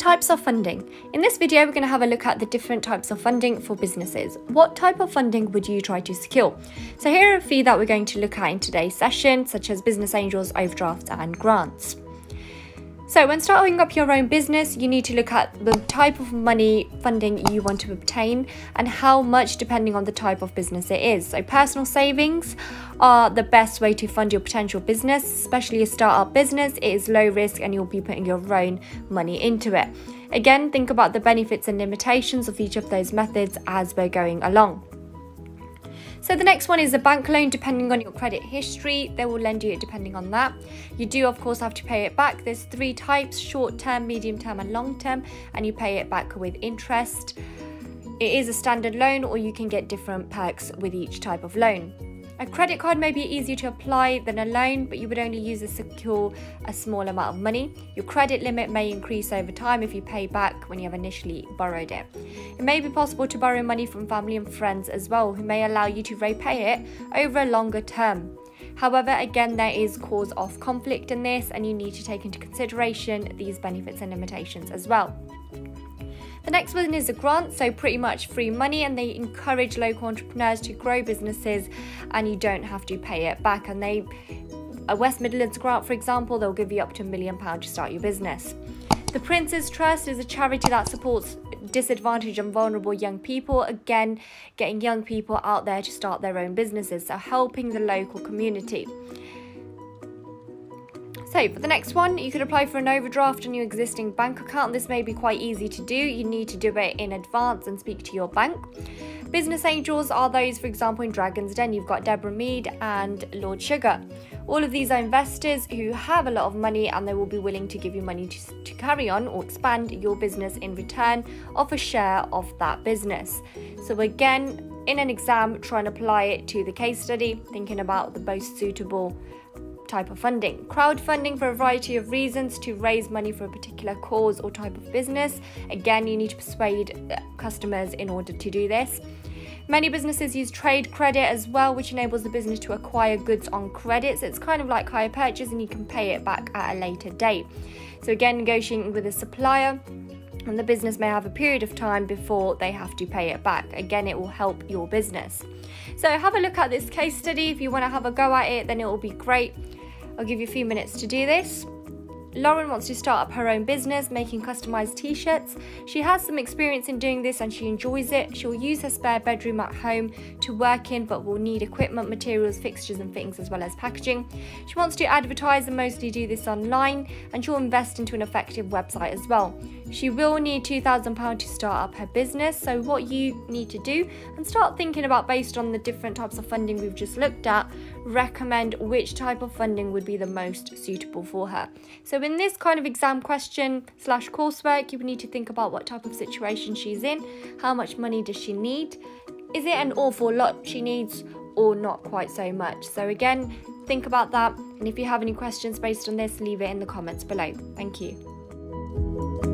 Types of funding. In this video, we're going to have a look at the different types of funding for businesses. What type of funding would you try to secure? So here are a few that we're going to look at in today's session, such as business angels, overdrafts, and grants. So, when starting up your own business, you need to look at the type of money funding you want to obtain and how much, depending on the type of business it is. So, personal savings are the best way to fund your potential business, especially a startup business. It is low risk and you'll be putting your own money into it. Again, think about the benefits and limitations of each of those methods as we're going along. So the next one is a bank loan. Depending on your credit history, they will lend you it depending on that. You do, of course, have to pay it back. There's three types short term, medium term, and long term, and you pay it back with interest. It is a standard loan, or you can get different perks with each type of loan. A credit card may be easier to apply than a loan, but you would only use to secure a small amount of money. Your credit limit may increase over time if you pay back when you have initially borrowed it. It may be possible to borrow money from family and friends as well, who may allow you to repay it over a longer term. However, again, there is cause of conflict in this, and you need to take into consideration these benefits and limitations as well. The next one is a grant, so pretty much free money, and they encourage local entrepreneurs to grow businesses, and you don't have to pay it back. And they, a West Midlands grant, for example, they'll give you up to a million pounds to start your business. The Prince's Trust is a charity that supports disadvantaged and vulnerable young people. Again, getting young people out there to start their own businesses, so helping the local community. So for the next one, you could apply for an overdraft on your existing bank account. This may be quite easy to do. You need to do it in advance and speak to your bank. Business angels are those, for example, in Dragon's Den, you've got Deborah Meaden and Lord Sugar. All of these are investors who have a lot of money and they will be willing to give you money to, to carry on or expand your business in return of a share of that business. So, again, in an exam, try and apply it to the case study, thinking about the most suitable type of funding. Crowdfunding for a variety of reasons to raise money for a particular cause or type of business. Again, you need to persuade uh, customers in order to do this. Many businesses use trade credit as well, which enables the business to acquire goods on credit. So it's kind of like hire purchase and you can pay it back at a later date. So, again, negotiating with a supplier and the business may have a period of time before they have to pay it back. Again, it will help your business. So, have a look at this case study. If you want to have a go at it, then it will be great. I'll give you a few minutes to do this. Lauren wants to start up her own business making customized t shirts. She has some experience in doing this and she enjoys it. She'll use her spare bedroom at home to work in, but will need equipment, materials, fixtures, and fittings as well as packaging. She wants to advertise and mostly do this online, and she'll invest into an effective website as well. She will need £2,000 to start up her business. So, what you need to do and start thinking about based on the different types of funding we've just looked at, recommend which type of funding would be the most suitable for her. So, in this kind of exam question slash coursework, you would need to think about what type of situation she's in, how much money does she need, is it an awful lot she needs, or not quite so much. So, again, think about that. And if you have any questions based on this, leave it in the comments below. Thank you.